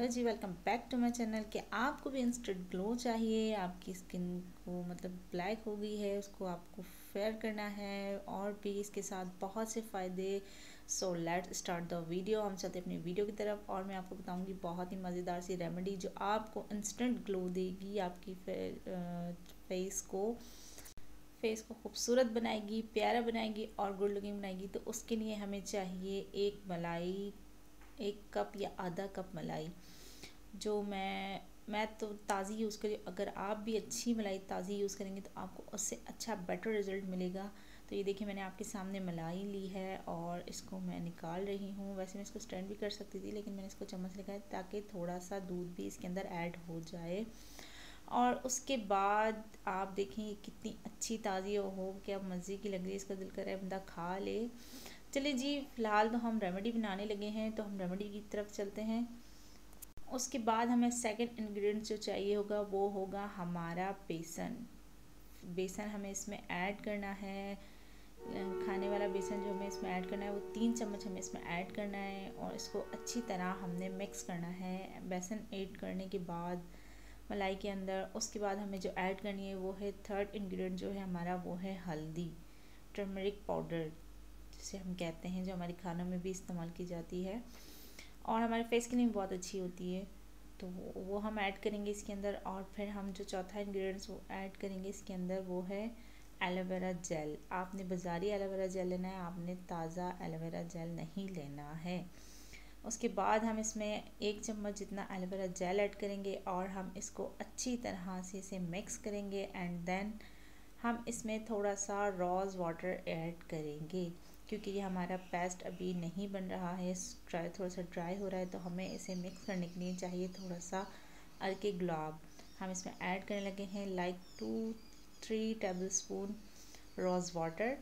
Hello ji welcome back to my channel कि आपको भी इंस्टेंट ग्लो चाहिए, आपकी स्किन को मतलब ब्लैक हो गई है, उसको आपको फेयर करना है और भी इसके साथ बहुत से फ़ायदे। So let start the video हम चलते अपनी वीडियो की तरफ़ और मैं आपको बताऊँगी बहुत ही मज़ेदार सी रेमेडी जो आपको इंस्टेंट ग्लो देगी, आपकी फेस को। फेस को खूबसूरत बनाएगी, प्यारा बनाएगी और गुड लुकिंग बनाएगी। तो उसके लिए हमें चाहिए एक मलाई एक कप या आधा कप मलाई, जो मैं मैं तो ताज़ी यूज़ करी, अगर आप भी अच्छी मलाई ताज़ी यूज़ करेंगे तो आपको उससे अच्छा बेटर रिज़ल्ट मिलेगा। तो ये देखिए मैंने आपके सामने मलाई ली है और इसको मैं निकाल रही हूँ। वैसे मैं इसको स्टैंड भी कर सकती थी, लेकिन मैंने इसको चम्मच लगाया ताकि थोड़ा सा दूध भी इसके अंदर ऐड हो जाए। और उसके बाद आप देखें कितनी अच्छी ताज़ी हो, क्या मज़े की लग रही है, इसका दिल करे बंदा खा ले। चलिए जी, फ़िलहाल तो हम रेमेडी बनाने लगे हैं तो हम रेमेडी की तरफ़ चलते हैं। उसके बाद हमें सेकंड इंग्रेडिएंट जो चाहिए होगा, वो होगा हमारा बेसन। बेसन हमें इसमें ऐड करना है। खाने वाला बेसन जो हमें इसमें ऐड करना है, वो तीन चम्मच हमें इसमें ऐड करना है और इसको अच्छी तरह हमने मिक्स करना है। बेसन ऐड करने के बाद, मलाई के अंदर, उसके बाद हमें जो ऐड करनी है, वो है थर्ड इंग्रेडिएंट जो है हमारा, वो है हल्दी टर्मरिक पाउडर जिसे हम कहते हैं, जो हमारे खानों में भी इस्तेमाल की जाती है। और हमारे फेस के लिए भी बहुत अच्छी होती है। तो वो हम ऐड करेंगे इसके अंदर और फिर हम जो चौथा इंग्रेडिएंट्स वो ऐड करेंगे इसके अंदर वो है एलोवेरा जेल आपने बाज़ारी एलोवेरा जेल लेना है, आपने ताज़ा एलोवेरा जेल नहीं लेना है। उसके बाद हम इसमें एक चम्मच जितना एलोवेरा जेल ऐड करेंगे और हम इसको अच्छी तरह से इसे मिक्स करेंगे एंड देन हम इसमें थोड़ा सा रोज़ वाटर ऐड करेंगे। क्योंकि ये हमारा पेस्ट अभी नहीं बन रहा है ड्राई थोड़ा सा ड्राई हो रहा है तो हमें इसे मिक्स करने के लिए चाहिए थोड़ा सा हल्के गुलाब। हम इसमें ऐड करने लगे हैं like two three tablespoon rose water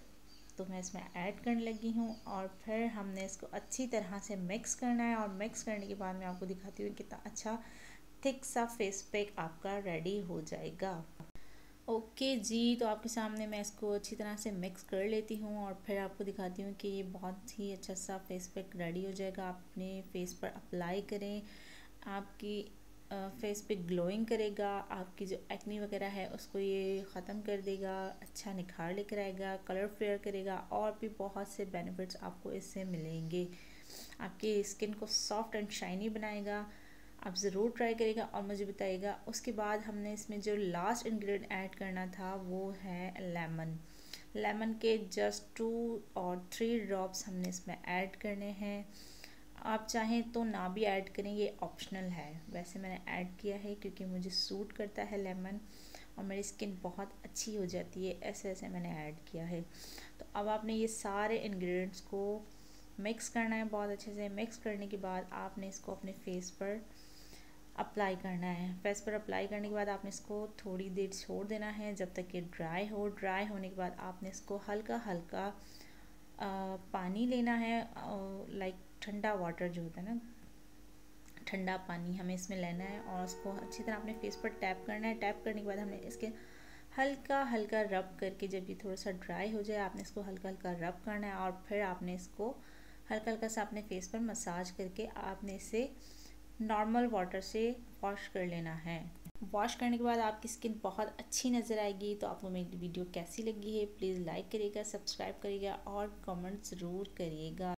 तो मैं इसमें ऐड करने लगी हूँ और फिर हमने इसको अच्छी तरह से मिक्स करना है और मिक्स करने के बाद मैं आपको दिखाती हूँ कितना अच्छा थिक सा फेस पैक आपका रेडी हो जाएगा। ओके जी तो आपके सामने मैं इसको अच्छी तरह से मिक्स कर लेती हूँ और फिर आपको दिखाती हूँ कि ये बहुत ही अच्छा सा फेस पैक रेडी हो जाएगा। आप अपने फेस पर अप्लाई करें, आपकी फेस पे ग्लोइंग करेगा, आपकी जो एक्नी वगैरह है उसको ये ख़त्म कर देगा अच्छा निखार लेकर आएगा कलर फेयर करेगा और भी बहुत से बेनिफिट्स आपको इससे मिलेंगे। आपकी स्किन को सॉफ्ट एंड शाइनी बनाएगा। आप ज़रूर ट्राई करिएगा और मुझे बताइएगा। उसके बाद हमने इसमें जो लास्ट इंग्रेडिएंट ऐड करना था, वो है लेमन लेमन के जस्ट टू और थ्री ड्रॉप्स हमने इसमें ऐड करने हैं। आप चाहें तो ना भी ऐड करें, ये ऑप्शनल है। वैसे मैंने ऐड किया है क्योंकि मुझे सूट करता है लेमन और मेरी स्किन बहुत अच्छी हो जाती है ऐसे ऐसे मैंने ऐड किया है। तो अब आपने ये सारे इंग्रेडिएंट्स को मिक्स करना है, बहुत अच्छे से मिक्स करने के बाद आपने इसको अपने फेस पर अप्लाई करना है। फेस पर अप्लाई करने के बाद आपने इसको थोड़ी देर छोड़ देना है। जब तक ये ड्राई हो ड्राई होने के बाद आपने इसको हल्का हल्का पानी लेना है। लाइक ठंडा वाटर जो होता है ना, ठंडा पानी हमें इसमें लेना है और उसको अच्छी तरह अपने फेस पर टैप करना है। टैप करने के बाद हमने इसके हल्का हल्का रब करके जब ये थोड़ा सा ड्राई हो जाए, आपने इसको हल्का हल्का रब करना है और फिर आपने इसको हल्का हल्का सा अपने फेस पर मसाज करके आपने इसे नॉर्मल वाटर से वॉश कर लेना है। वॉश करने के बाद आपकी स्किन बहुत अच्छी नज़र आएगी तो आपको मेरी वीडियो कैसी लगी है प्लीज़ लाइक करिएगा सब्सक्राइब करिएगा और कमेंट ज़रूर करिएगा।